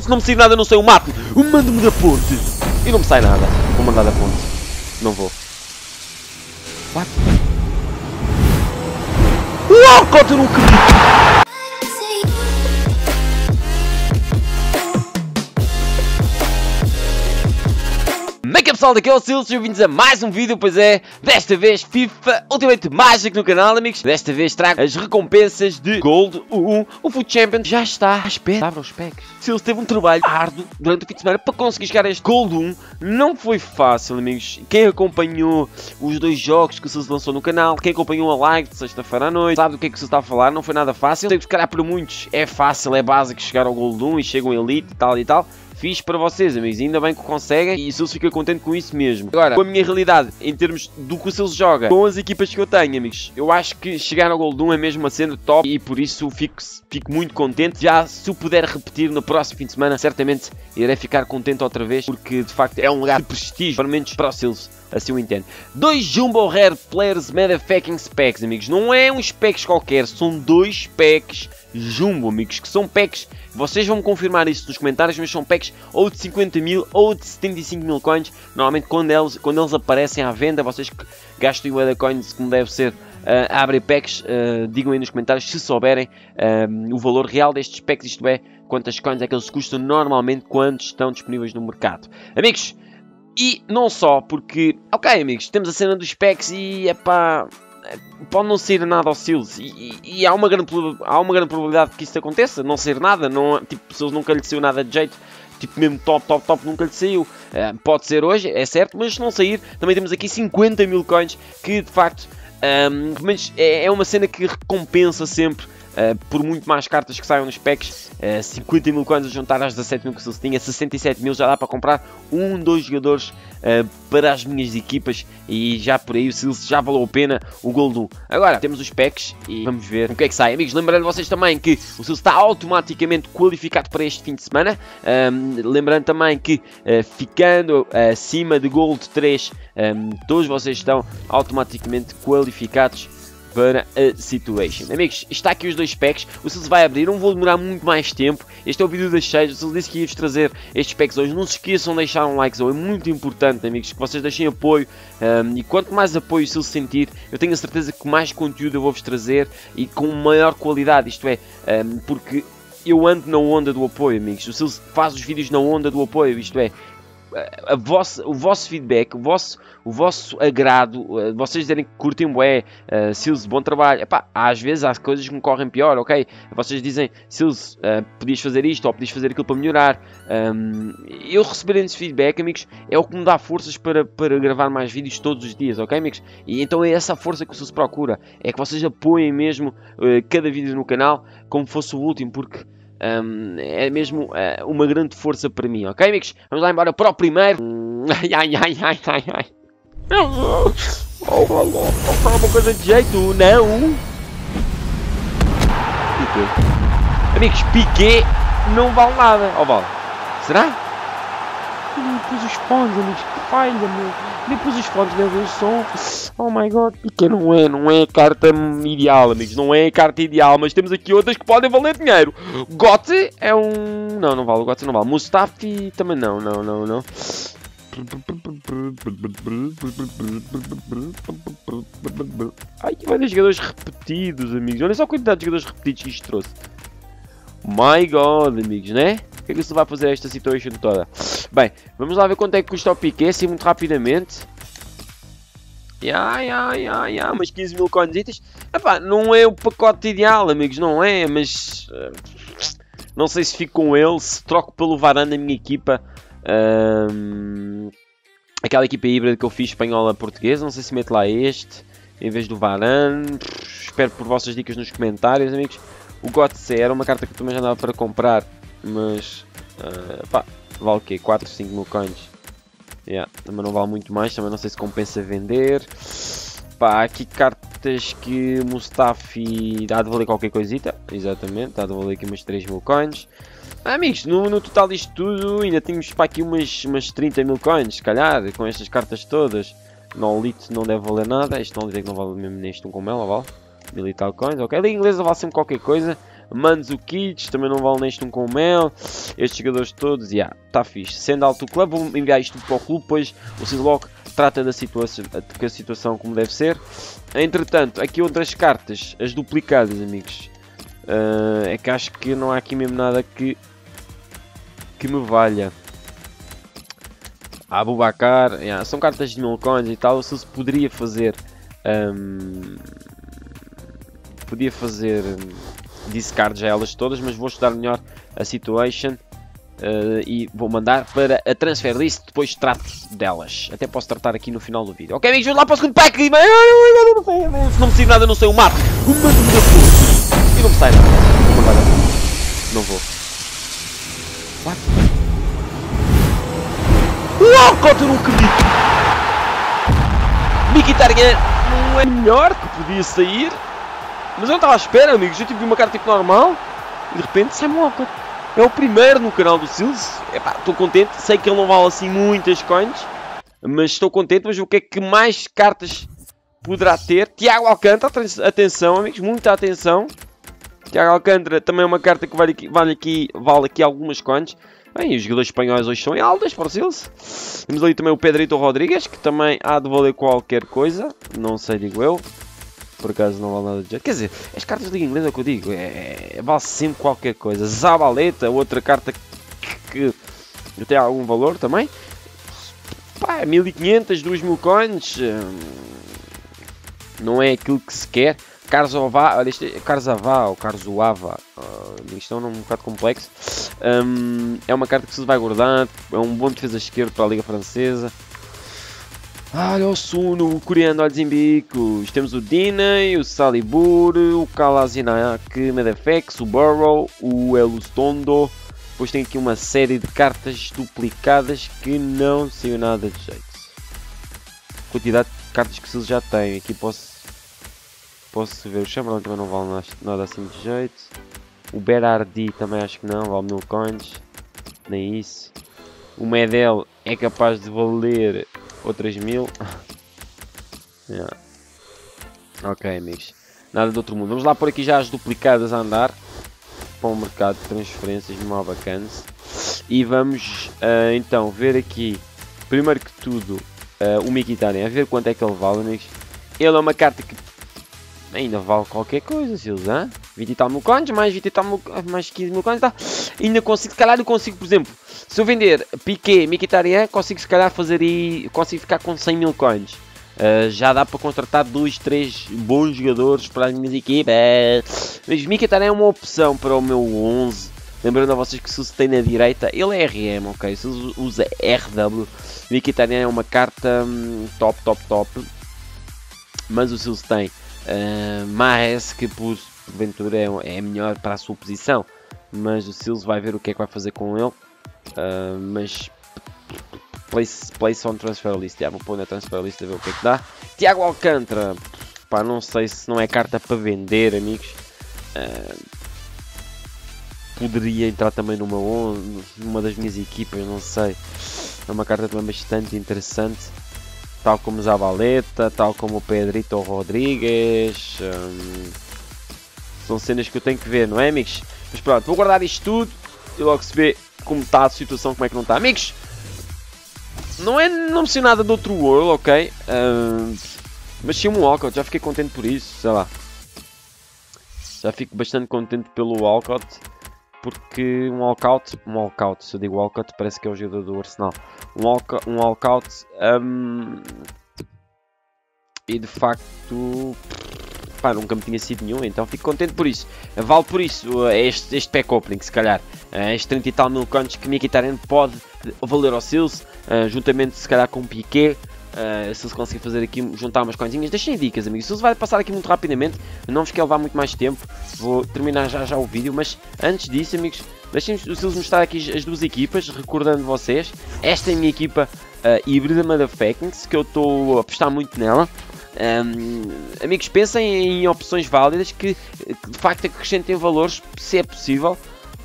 Se não me sair nada, não sei, eu mato Mando-me da ponte. E não me sai nada. Vou mandar da ponte. Não vou. What? Uau, eu não acredito. Como é que é pessoal, daqui é o Silas, bem-vindos a mais um vídeo, pois é, desta vez FIFA Ultimate Magic no canal, amigos. Desta vez trago as recompensas de Gold 1. O Food Champion já está à espera. Abra os packs. Silas teve um trabalho árduo durante o fim de semana para conseguir chegar a este Gold 1. Não foi fácil, amigos. Quem acompanhou os dois jogos que o Silas lançou no canal, quem acompanhou a live de sexta-feira à noite, sabe do que é que o Silas está a falar, não foi nada fácil. Sei que se calhar para muitos é fácil, é básico chegar ao Gold 1 e chegam Elite e tal e tal fiz para vocês, amigos. Ainda bem que conseguem e o Silas fica contente com isso mesmo. Agora, com a minha realidade, em termos do que o Silas joga, com as equipas que eu tenho, amigos, eu acho que chegar ao Gold 1 é mesmo uma cena top e por isso fico, fico muito contente. Já se o puder repetir no próximo fim de semana, certamente irei ficar contente outra vez, porque de facto é um lugar de prestígio, pelo menos para o Silas assim o entendo. Dois Jumbo Rare Players Motherfucking Specs, amigos. Não é um specs qualquer, são dois packs Jumbo, amigos, que são packs, vocês vão confirmar isso nos comentários, mas são packs ou de 50 mil ou de 75 mil coins. Normalmente quando eles, quando eles aparecem à venda, vocês gastam o Coins como deve ser, uh, packs, uh, digam aí nos comentários se souberem uh, o valor real destes packs, isto é, quantas coins é que eles custam normalmente quando estão disponíveis no mercado. Amigos, e não só, porque, ok amigos, temos a cena dos packs e é pá, pode não ser nada ao Silas e, e, e, há, uma grande, há uma grande probabilidade que isso aconteça, não ser nada, não, tipo, Silas nunca lhe saiu nada de jeito, tipo mesmo top, top, top nunca lhe saiu, uh, pode ser hoje, é certo, mas se não sair, também temos aqui 50 mil coins que de facto, um, pelo menos é, é uma cena que recompensa sempre Uh, por muito mais cartas que saiam nos packs, uh, 50 mil coins a juntar às 17 mil que se tinha, 67 mil já dá para comprar um, dois jogadores uh, para as minhas equipas e já por aí o Silce já valeu a pena o Gold 1. Agora temos os packs e vamos ver o que é que sai. Amigos, lembrando vocês também que o Silce está automaticamente qualificado para este fim de semana. Um, lembrando também que ficando acima de Gold 3, um, todos vocês estão automaticamente qualificados para a situation. Amigos, está aqui os dois packs, o Silas vai abrir, não vou demorar muito mais tempo, este é o vídeo das 6, o Silas disse que ia-vos trazer estes packs hoje, não se esqueçam de deixar um like, é muito importante amigos, que vocês deixem apoio, um, e quanto mais apoio o Silas sentir, eu tenho a certeza que mais conteúdo eu vou-vos trazer, e com maior qualidade, isto é, um, porque eu ando na onda do apoio, amigos. O Silas faz os vídeos na onda do apoio, isto é, a vossa, o vosso feedback, o vosso, o vosso agrado, uh, vocês dizerem que curtem bué, uh, Silas, bom trabalho. Epá, às vezes há coisas que me correm pior, ok? Vocês dizem, Silas, uh, podias fazer isto ou podias fazer aquilo para melhorar. Um, eu receber esse feedback, amigos, é o que me dá forças para, para gravar mais vídeos todos os dias, ok, amigos? E então é essa força que o Silas procura, é que vocês apoiem mesmo uh, cada vídeo no canal como fosse o último, porque um, é mesmo uh, uma grande força para mim, ok, amigos? Vamos lá embora para o primeiro. Ai, ai, ai, ai, ai, ai. Oh, oh, oh, uma coisa de jeito, não. Amigos, Piquet não vale nada. Oh, vale. Será? Pus os fones, amigos. Que falha, meu. Ele pus os meu Deus, som. Oh my god. Piquet não é, não é carta ideal, amigos. Não é carta ideal, mas temos aqui outras que podem valer dinheiro. Gotti é um... Não, não vale. Gotti não vale. Mustafi também não, não, não, não. Ai, que ter jogadores repetidos, amigos. Olha só a quantidade de jogadores repetidos que isto trouxe. My God, amigos, né? O que é que isso vai fazer esta situation toda? Bem, vamos lá ver quanto é que custa o Piquet, assim muito rapidamente. Ya, ya, ya, ya, mas 15 mil coinsitas. Epá, não é o pacote ideal, amigos, não é, mas... Uh, não sei se fico com ele, se troco pelo Varane na minha equipa. Um, aquela equipa híbrida que eu fiz espanhola-portuguesa, não sei se meto lá este, em vez do Varane. Espero por vossas dicas nos comentários, amigos. O Gotze era uma carta que também já dava para comprar, mas uh, pá, vale o quê? 4, 5 mil coins. Yeah, também não vale muito mais, também não sei se compensa vender. Pá, aqui cartas que Mustafi dá de valer qualquer coisita, exatamente, dá de valer aqui umas 3 mil coins. Ah, amigos, no, no, total disto tudo ainda temos para aqui umas, umas 30 mil coins, se calhar, com estas cartas todas. No Elite não deve valer nada, este não dizer que não vale mesmo neste um com ela, vale? Mil tal coins, ok? A liga inglesa vale sempre qualquer coisa, Mandzukic, também não vale neste um com o Mel. Estes jogadores todos, já, yeah, está fixe. Sendo alto o clube, vou enviar isto para o clube, depois o Sidlock trata da situação, da situação como deve ser. Entretanto, aqui outras cartas, as duplicadas, amigos. Uh, é que acho que não há aqui mesmo nada que, que me valha. Abubacar, yeah, são cartas de mil coins e tal, se poderia fazer um, podia fazer um, discard já elas todas, mas vou estudar melhor a situation uh, e vou mandar para a transfer list, depois trato delas. Até posso tratar aqui no final do vídeo. Ok amigos, vamos lá para o segundo pack se não me sai nada, não sei o mapa. E não me sai nada. Não vou. What? Uau, Cota, não acredito! Mkhitaryan não é melhor que podia sair. Mas eu não estava à espera, amigos. Eu tive uma carta tipo normal e de repente sai Walcott. É o primeiro no canal do Silas. Estou contente. Sei que ele não vale assim muitas coins. Mas estou contente. Mas o que é que mais cartas poderá ter? Tiago Alcântara. Atenção, amigos. Muita atenção. Tiago Alcântara também é uma carta que vale aqui, vale aqui, vale aqui algumas coins. Bem, os jogadores espanhóis hoje são em altas para eles. Temos ali também o Pedrito Rodrigues, que também há de valer qualquer coisa. Não sei, digo eu. Por acaso não vale nada de jeito. Quer dizer, as cartas de inglês é o que eu digo. É, é, vale sempre qualquer coisa. Zabaleta, outra carta que, que tem algum valor também. Pá, 1500, 2000 coins. Hum, não é aquilo que se quer. Carzová, este é Carzavá ou Carzoava, uh, isto é um nome um bocado complexo. Um, é uma carta que se vai guardar, é um bom defesa esquerdo para a Liga Francesa. Olha o Suno, o coreano olhos em bicos. Temos o Diney, o Salibur, o Kalazinak, o Medefex, o Burrow, o Elustondo. Depois tem aqui uma série de cartas duplicadas que não saiu nada de jeito. Quantidade de cartas que se já tem. Aqui posso Posso ver o Chamberlain também não vale nada assim de jeito. O Berardi também acho que não, vale mil coins. Nem isso. O Medel é capaz de valer outras mil. yeah. Ok, amigos. Nada de outro mundo. Vamos lá por aqui já as duplicadas a andar. Para o mercado de transferências no Vacance. E vamos uh, então ver aqui, primeiro que tudo, uh, o Mkhitaryan. A ver quanto é que ele vale, amigos. Ele é uma carta que ainda vale qualquer coisa, usar. 20 e tal mil coins, mais 20 e tal mil, mais 15 mil coins, tá? Ainda consigo, se calhar eu consigo, por exemplo, se eu vender Piquet, Mkhitaryan, consigo se calhar fazer aí, consigo ficar com 100 mil coins. Uh, já dá para contratar 2, 3 bons jogadores para as minhas equipas. Mas Mkhitaryan é uma opção para o meu 11. Lembrando a vocês que se você tem na direita, ele é RM, ok? Se usa RW, Mkhitaryan é uma carta hum, top, top, top. Mas o Silso tem Uh, mas que por porventura é, é melhor para a sua posição. Mas o Silas vai ver o que é que vai fazer com ele. Uh, mas place, place on transfer list. Já vou pôr na transfer list a ver o que é que dá. Tiago Alcântara. Pá, não sei se não é carta para vender, amigos. Uh, poderia entrar também numa, numa das minhas equipas, não sei. É uma carta também bastante interessante tal como Zabaleta, tal como o Pedrito Rodrigues. Hum, são cenas que eu tenho que ver, não é, amigos? Mas pronto, vou guardar isto tudo e logo se vê como está a situação, como é que não está. Amigos, não é não sei nada de outro World, ok? Hum, mas sim um walkout, já fiquei contente por isso, sei lá. Já fico bastante contente pelo walkout porque um walkout, um walkout, se eu digo walkout parece que é o jogador do Arsenal. Um, walkout, um walkout um, e de facto pá, nunca me tinha sido nenhum, então fico contente por isso. Vale por isso este, este pack opening, se calhar. Este 30 e tal mil contos que Mkhitaryan pode valer ao Sils, juntamente se calhar com o Piquet. Uh, se eles conseguir fazer aqui, juntar umas coisinhas, deixem dicas, amigos. Se eles vai passar aqui muito rapidamente, não vos quero levar muito mais tempo. Vou terminar já já o vídeo, mas antes disso, amigos, deixem os eles mostrar aqui as duas equipas, recordando vocês. Esta é a minha equipa uh, híbrida Motherfuckings, que eu estou a apostar muito nela. Um, amigos, pensem em opções válidas que, de facto acrescentem valores, se é possível,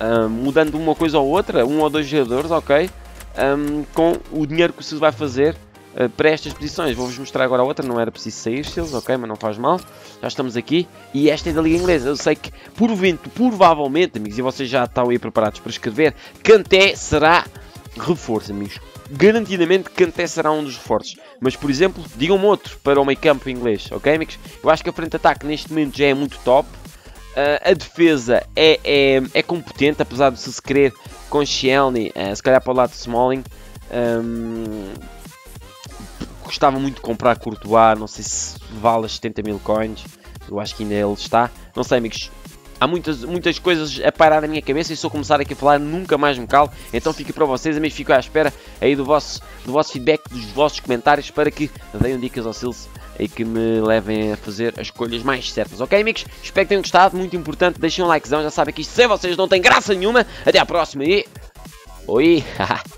um, mudando uma coisa ou outra, um ou dois jogadores, ok? Um, com o dinheiro que o Silvio vai fazer uh, para estas posições. Vou-vos mostrar agora outra, não era preciso sair, Silas, ok, mas não faz mal. Já estamos aqui e esta é da Liga Inglesa. Eu sei que, por vento, provavelmente, amigos, e vocês já estão aí preparados para escrever, Kanté será reforço, amigos. Garantidamente Kanté será um dos reforços. Mas, por exemplo, digam-me outro para o meio campo inglês, ok, amigos? Eu acho que a frente-ataque neste momento já é muito top. Uh, a defesa é, é, é, competente, apesar de se querer com Shelny, uh, se calhar para o lado de Smalling. Um, gostava muito de comprar Courtois, não sei se vale as 70 mil coins. Eu acho que ainda ele está. Não sei, amigos. Há muitas, muitas coisas a parar na minha cabeça e se eu começar aqui a falar nunca mais me calo. Então fica para vocês, amigos, fico à espera aí do vosso, do vosso feedback, dos vossos comentários para que deem dicas ao Silce e que me levem a fazer as escolhas mais certas, ok amigos? Espero que tenham gostado, muito importante, deixem um likezão, já sabem que isto sem vocês não tem graça nenhuma. Até à próxima e... Oi!